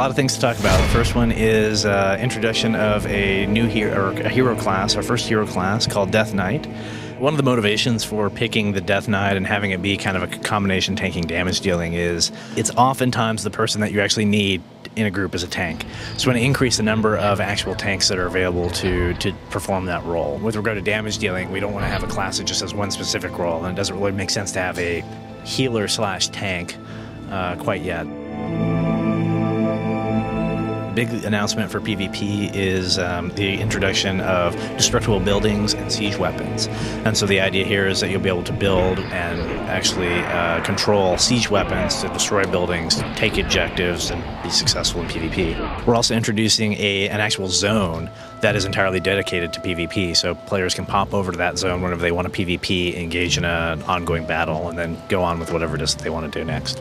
lot of things to talk about. The first one is uh, introduction of a new hero, a hero class, our first hero class called Death Knight. One of the motivations for picking the Death Knight and having it be kind of a combination tanking damage dealing is it's oftentimes the person that you actually need in a group as a tank. So we want to increase the number of actual tanks that are available to, to perform that role. With regard to damage dealing, we don't want to have a class that just has one specific role, and it doesn't really make sense to have a healer slash tank uh, quite yet big announcement for PvP is um, the introduction of destructible buildings and siege weapons. And so the idea here is that you'll be able to build and actually uh, control siege weapons to destroy buildings, take objectives, and be successful in PvP. We're also introducing a, an actual zone that is entirely dedicated to PvP, so players can pop over to that zone whenever they want to PvP, engage in an ongoing battle, and then go on with whatever it is that they want to do next.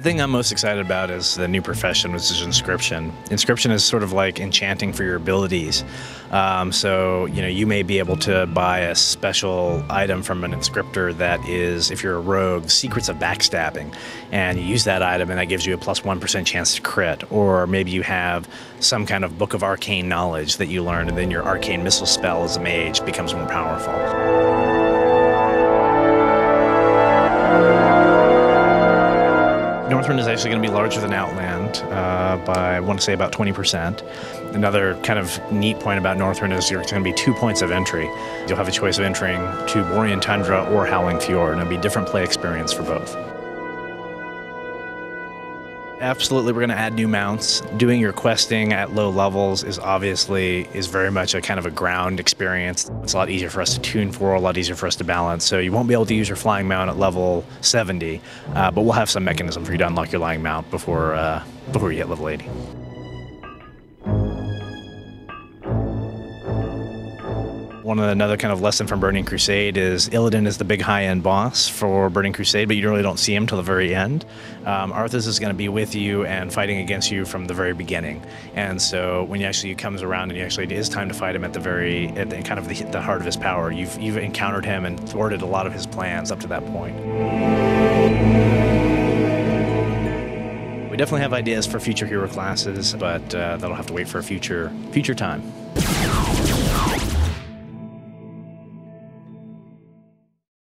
The thing I'm most excited about is the new profession, which is inscription. Inscription is sort of like enchanting for your abilities. Um, so, you know, you may be able to buy a special item from an inscriptor that is, if you're a rogue, secrets of backstabbing. And you use that item, and that gives you a plus 1 chance to crit. Or maybe you have some kind of book of arcane knowledge that you learn, and then your arcane missile spell as a mage becomes more powerful. Northrend is actually going to be larger than Outland uh, by, I want to say, about 20%. Another kind of neat point about Northrend is there's going to be two points of entry. You'll have a choice of entering to Borean Tundra or Howling Fjord, and it'll be a different play experience for both. Absolutely, we're going to add new mounts. Doing your questing at low levels is obviously is very much a kind of a ground experience. It's a lot easier for us to tune for, a lot easier for us to balance. So you won't be able to use your flying mount at level 70, uh, but we'll have some mechanism for you to unlock your flying mount before uh, before you hit level 80. One of another kind of lesson from Burning Crusade is Illidan is the big high-end boss for Burning Crusade, but you really don't see him till the very end. Um, Arthas is going to be with you and fighting against you from the very beginning, and so when he actually comes around and you actually it is time to fight him at the very at the, kind of the, the heart of his power, you've you've encountered him and thwarted a lot of his plans up to that point. We definitely have ideas for future hero classes, but uh, that'll have to wait for a future future time.